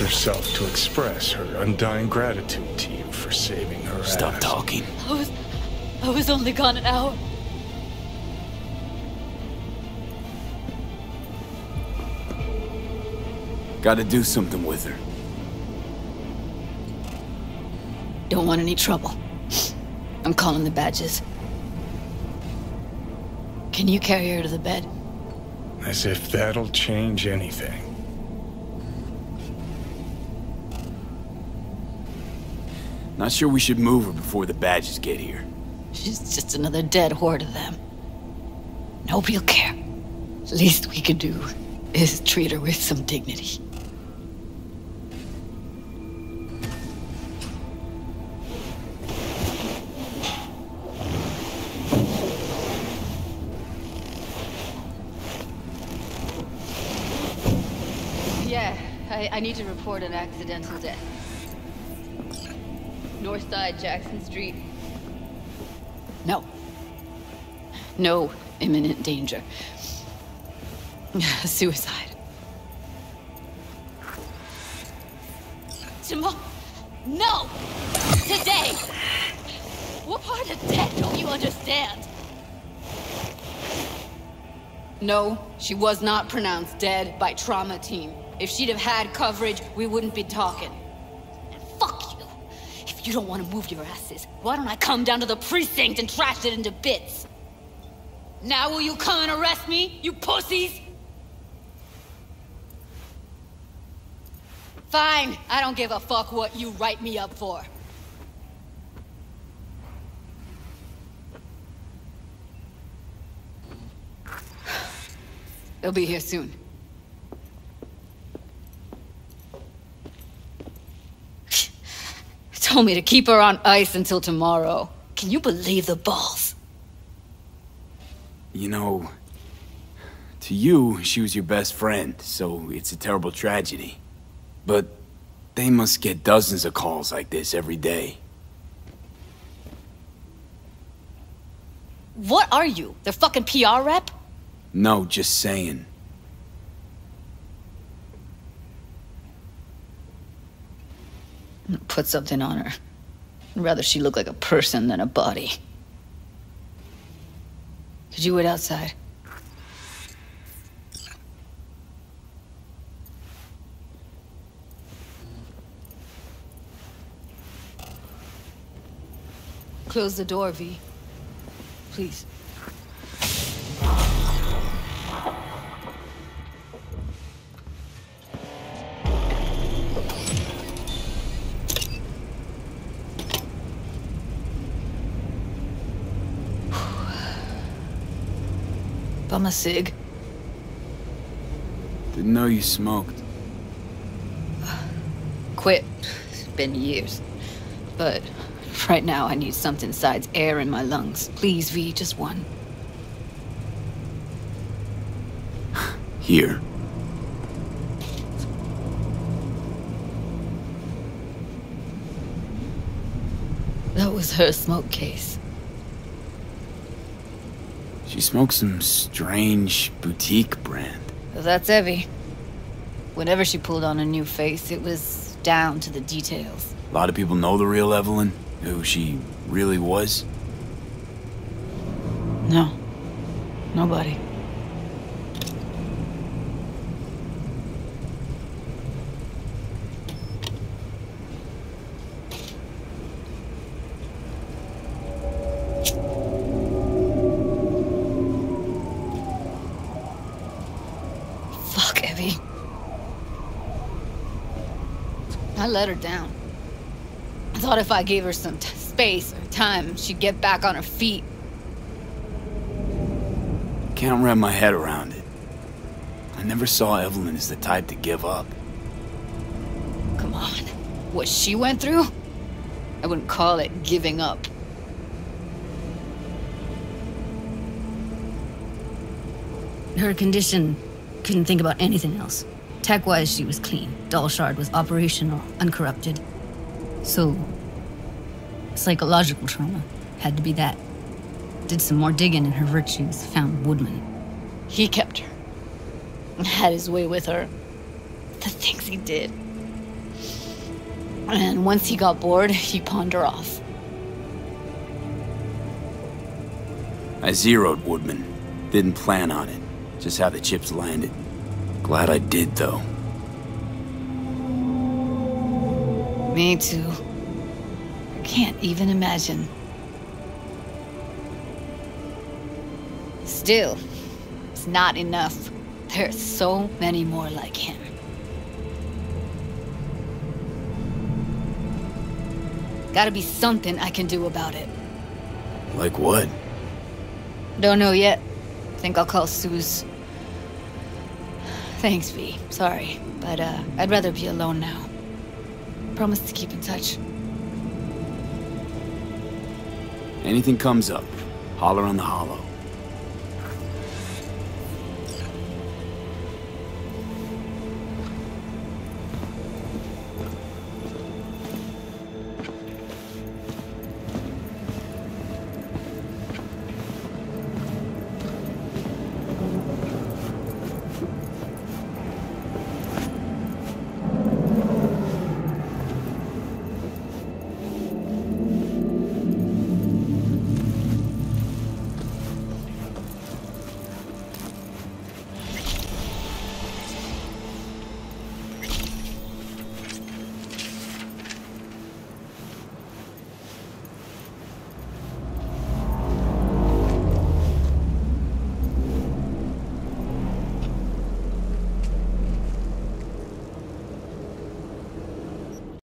allows herself to express her undying gratitude to you for saving her Stop ass. talking. I was... I was only gone an hour. Gotta do something with her. Don't want any trouble. I'm calling the badges. Can you carry her to the bed? As if that'll change anything. Not sure we should move her before the badges get here. She's just another dead whore to them. Nobody'll care. Least we can do is treat her with some dignity. Yeah, I, I need to report an accidental death. North side, Jackson Street. No. No imminent danger. Suicide. Tomorrow. No! Today! What part of dead don't you understand? No, she was not pronounced dead by trauma team. If she'd have had coverage, we wouldn't be talking. You don't want to move your asses, why don't I come down to the precinct and trash it into bits? Now will you come and arrest me, you pussies? Fine, I don't give a fuck what you write me up for. They'll be here soon. Told me to keep her on ice until tomorrow. Can you believe the balls? You know, to you, she was your best friend, so it's a terrible tragedy. But they must get dozens of calls like this every day. What are you? Their fucking PR rep? No, just saying. Put something on her. I'd rather she look like a person than a body. Could you wait outside? Close the door, V. Please. Bum a cig. Didn't know you smoked. Quit. It's been years. But right now I need something besides air in my lungs. Please, V, just one. Here. That was her smoke case. She smokes some strange boutique brand. That's Evie. Whenever she pulled on a new face, it was down to the details. A lot of people know the real Evelyn, who she really was. No. Nobody. I let her down. I thought if I gave her some t- space or time, she'd get back on her feet. Can't wrap my head around it. I never saw Evelyn as the type to give up. Come on. What she went through? I wouldn't call it giving up. Her condition couldn't think about anything else. Tech wise, she was clean. Shard was operational, uncorrupted. So, psychological trauma had to be that. Did some more digging in her virtues, found Woodman. He kept her. Had his way with her. The things he did. And once he got bored, he pawned her off. I zeroed Woodman. Didn't plan on it. Just how the chips landed. Glad I did, though. Me too. I can't even imagine. Still, it's not enough. There's so many more like him. Gotta be something I can do about it. Like what? Don't know yet. Think I'll call Suze. Thanks, V. Sorry, but uh, I'd rather be alone now. Promise to keep in touch. Anything comes up, holler on the holo.